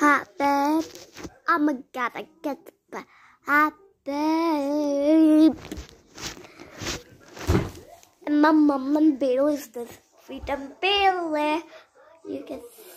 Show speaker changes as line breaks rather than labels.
Hot babe. Oh my god, I get the hot. And my mom and Bill is the freedom Billy. You can see.